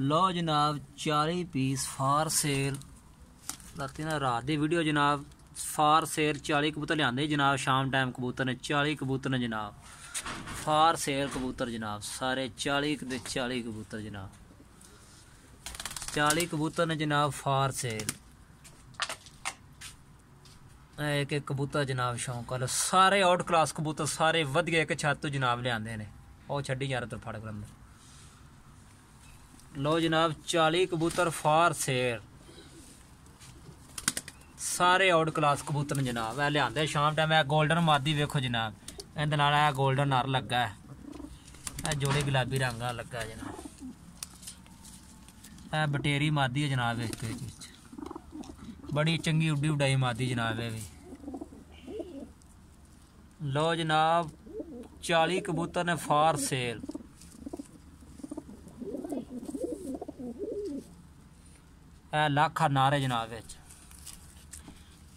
ਲਓ ਜਨਾਬ 40 piece for sale. ਰਾਤੀ ਨਾ ਰਾਤ ਦੀ ਵੀਡੀਓ ਜਨਾਬ। ਫਾਰ ਸੇਲ 40 ਕਬੂਤਰ ਲਿਆਂਦੇ ਜਨਾਬ, ਸ਼ਾਮ ਟਾਈਮ ਕਬੂਤਰ ਨੇ 40 ਕਬੂਤਰ ਨੇ ਜਨਾਬ। ਫਾਰ ਸੇਲ ਕਬੂਤਰ ਜਨਾਬ, ਸਾਰੇ 40 ਦੇ 40 ਕਬੂਤਰ ਜਨਾਬ। 40 ਕਬੂਤਰ ਨੇ ਜਨਾਬ ਫਾਰ ਸੇਲ। ਇਹ ਇੱਕ ਇੱਕ ਕਬੂਤਰ ਜਨਾਬ ਸ਼ੌਂਕ ਵਾਲੇ। ਸਾਰੇ ਆਊਟ ਕਲਾਸ ਕਬੂਤਰ, ਸਾਰੇ ਵਧੀਆ ਇੱਕ ਛੱਤ ਤੋਂ ਜਨਾਬ ਲਿਆਂਦੇ ਨੇ। ਉਹ ਛੱਡੀ ਯਾਰ ਤਰ ਫੜ ਕਰਨ ਲੋ ਜਨਾਬ 40 ਕਬੂਤਰ ਫਾਰ ਸੇਲ। ਸਾਰੇ ਆਊਟ ਕਲਾਸ ਕਬੂਤਰ ਨੇ ਜਨਾਬ, ਇਹ ਲਿਆਂਦੇ ਸ਼ਾਮ ਟਾਈਮ ਇਹ 골ਡਨ ਮਾਦੀ ਵੇਖੋ ਜਨਾਬ। ਇਹਦੇ ਨਾਲ ਇਹ 골ਡਨ ਨਰ ਲੱਗਾ ਇਹ ਜੋੜੇ ਗੁਲਾਬੀ ਰੰਗ ਲੱਗਾ ਜਨਾਬ। ਇਹ ਬਟੇਰੀ ਮਾਦੀ ਹੈ ਜਨਾਬ ਇਸ ਤੇ ਬੜੀ ਚੰਗੀ ਉੱਡੀ ਉਡਾਈ ਮਾਦੀ ਜਨਾਬ ਇਹ ਵੀ। ਲੋ ਜਨਾਬ 40 ਕਬੂਤਰ ਨੇ ਫਾਰ ਸੇਲ। ਇਹ ਲਾਖ ਅਨਾਰ ਹੈ ਜਨਾਬ ਵਿੱਚ।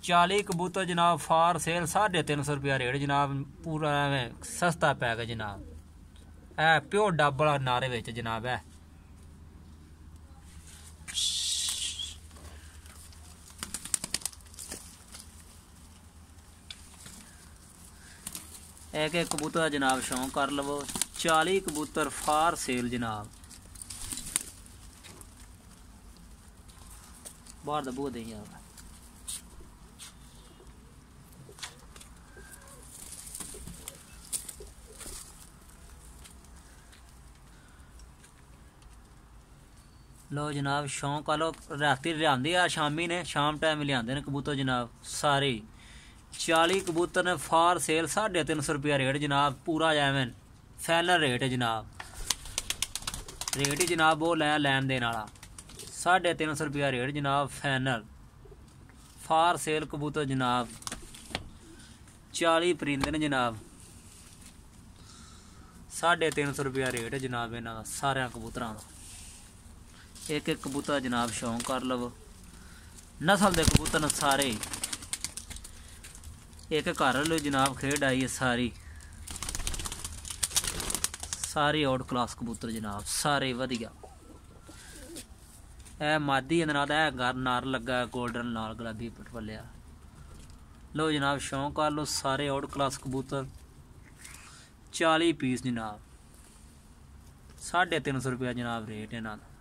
40 ਕਬੂਤਰ ਜਨਾਬ ਫਾਰ ਸੇਲ 350 ਰੁਪਿਆ ਰੇਟ ਜਨਾਬ, ਪੂਰਾ ਐਵੇਂ ਸਸਤਾ ਪੈ ਗਿਆ ਜਨਾਬ। ਇਹ ਪਿਓ ਡੱਬਲਾ ਨਾਰੇ ਵਿੱਚ ਜਨਾਬ ਹੈ ਇਹ ਕਿ ਕਬੂਤਰ ਜਨਾਬ ਸ਼ੌਂਕ ਕਰ ਲਵੋ। 40 ਕਬੂਤਰ ਫਾਰ ਸੇਲ ਜਨਾਬ। ਬਾਹਰ ਦਾ ਬੂਹ ਦੇ ਯਾਰ। ਲੋ ਜਨਾਬ, ਸ਼ੌਂਕ ਆ ਰਾਤੀ ਲਿਆਂਦੇ ਆ, ਸ਼ਾਮੀ ਨੇ, ਸ਼ਾਮ ਟਾਈਮ ਲਿਆਂਦੇ ਨੇ ਕਬੂਤਰ ਜਨਾਬ, ਸਾਰੇ 40 ਕਬੂਤਰ ਨੇ ਫਾਰ ਸੇਲ 350 ਰੁਪਿਆ ਰੇਟ ਜਨਾਬ, ਪੂਰਾ ਐਵੇਂ ਫਾਈਨਲ ਰੇਟ ਹੈ ਜਨਾਬ। ਰੇਟ ਹੀ ਜਨਾਬ ਉਹ ਲੈ ਲੈਣ ਦੇਣ ਵਾਲਾ। 350 ਰੁਪਿਆ ਰੇਟ ਜਨਾਬ ਫਾਈਨਲ ਫਾਰ ਸੇਲ ਕਬੂਤਰ ਜਨਾਬ। 40 ਪਰਿੰਦੇ ਨੇ ਜਨਾਬ। 350 ਰੁਪਿਆ ਰੇਟ ਜਨਾਬ ਇਹਨਾਂ ਦਾ, ਸਾਰਿਆਂ ਕਬੂਤਰਾਂ ਦਾ। ਇੱਕ ਇੱਕ ਕਬੂਤਰ ਜਨਾਬ ਸ਼ੌਂਕ ਕਰ ਲਵੋ। ਨਸਲ ਦੇ ਕਬੂਤਰ ਨੇ ਸਾਰੇ। ਇੱਕ ਘਰ ਲੋ ਜਨਾਬ ਖੇਡ ਆਈ ਹੈ ਸਾਰੀ। ਸਾਰੇ ਆਊਟ ਕਲਾਸ ਕਬੂਤਰ ਜਨਾਬ, ਸਾਰੇ ਵਧੀਆ। ਇਹ ਮਾਦੀ ਇਹਦੇ ਨਾਲ ਇਹ ਘਰ ਨਾਰ ਲੱਗਾ 골ਡਨ ਨਾਲ ਗੁਲਾਬੀ ਪਟਵਲਿਆ ਲੋ ਜਨਾਬ, ਸ਼ੌਂਕ ਆ ਲੋ ਸਾਰੇ ਆਊਟ ਕਲਾਸ ਕਬੂਤਰ। 40 ਪੀਸ ਜਨਾਬ। 350 ਰੁਪਏ ਜਨਾਬ ਰੇਟ ਇਹਨਾਂ ਦਾ।